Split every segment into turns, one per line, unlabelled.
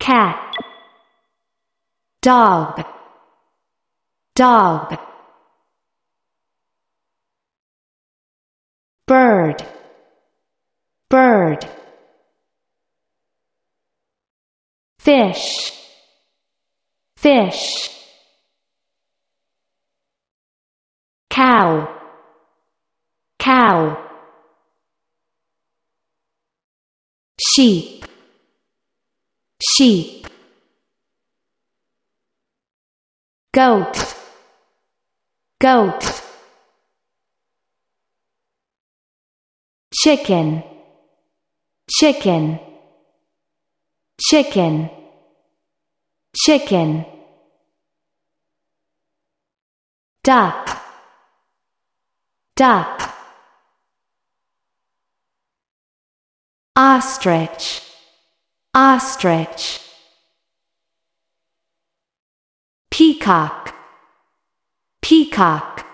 cat dog dog bird bird fish fish cow cow sheep sheep. Goat. Goat. Chicken. Chicken. Chicken. Chicken. Duck. Duck. Ostrich ostrich peacock. Peacock.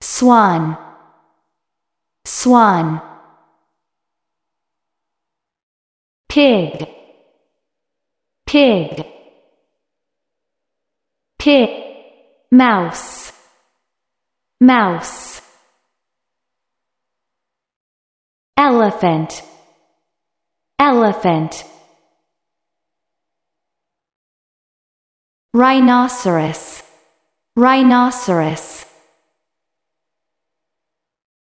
Swan. Swan. Pig. Pig. Pig. Mouse. Mouse. Elephant elephant. Rhinoceros. Rhinoceros.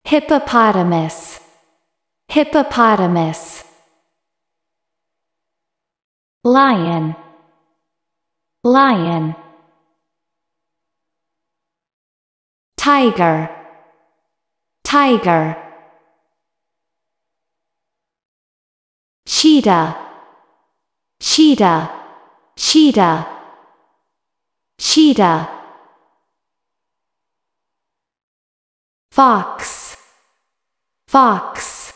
Hippopotamus. Hippopotamus. Lion. Lion. Tiger. Tiger cheetah cheetah cheetah cheetah fox. Fox.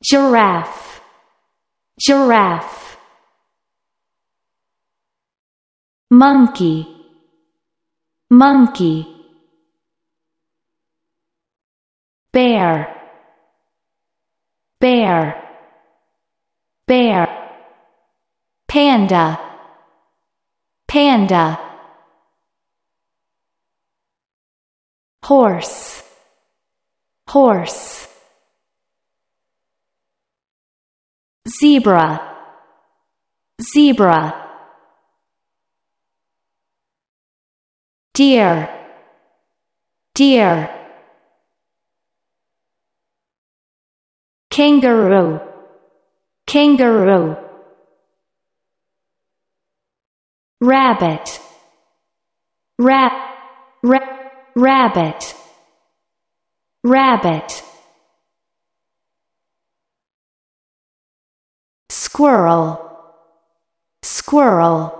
Giraffe. Giraffe. Monkey. Monkey. Bear bear. Bear. Panda. Panda. Horse. Horse. Zebra. Zebra. Deer. Deer kangaroo. Kangaroo. Rabbit. Rab ra rabbit. Rabbit. Squirrel. Squirrel.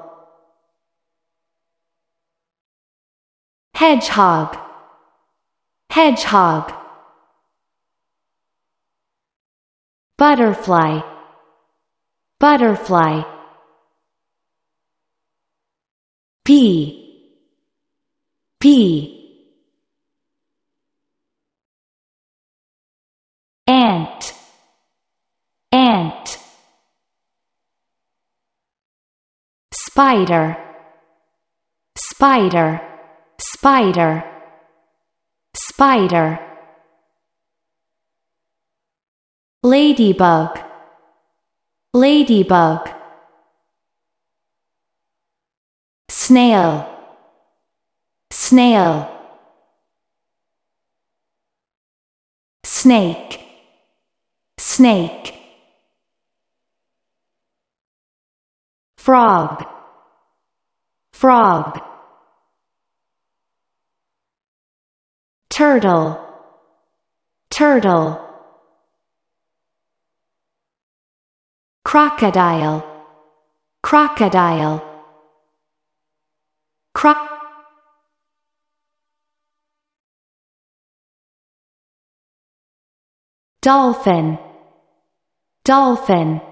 Hedgehog. Hedgehog butterfly. Butterfly. P. P. Ant. Ant. Spider. Spider. Spider. Spider ladybug. Ladybug. Snail. Snail. Snake. Snake. Frog. Frog. Turtle. Turtle crocodile. Crocodile. Croc dolphin. Dolphin.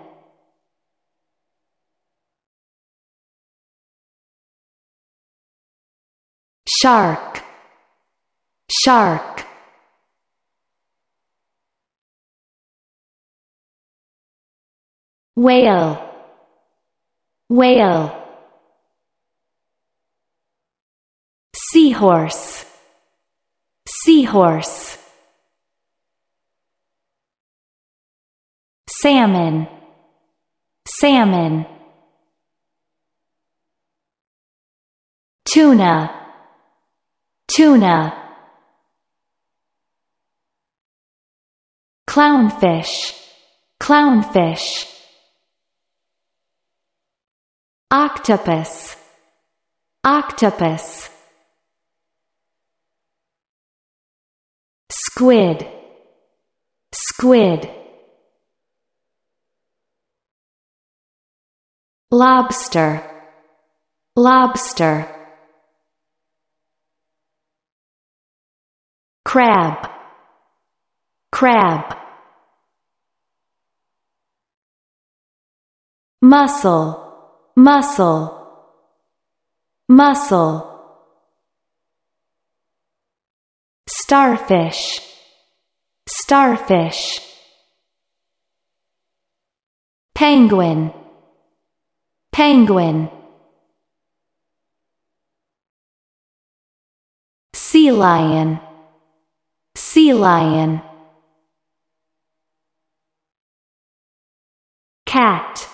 Shark. Shark whale. Whale. Seahorse. Seahorse. Salmon. Salmon. Tuna. Tuna. Clownfish. Clownfish octopus. Octopus. Squid. Squid. Lobster. Lobster. Crab. Crab. Mussel mussel mussel starfish. Starfish. Penguin. Penguin. Sea lion. Sea lion. Cat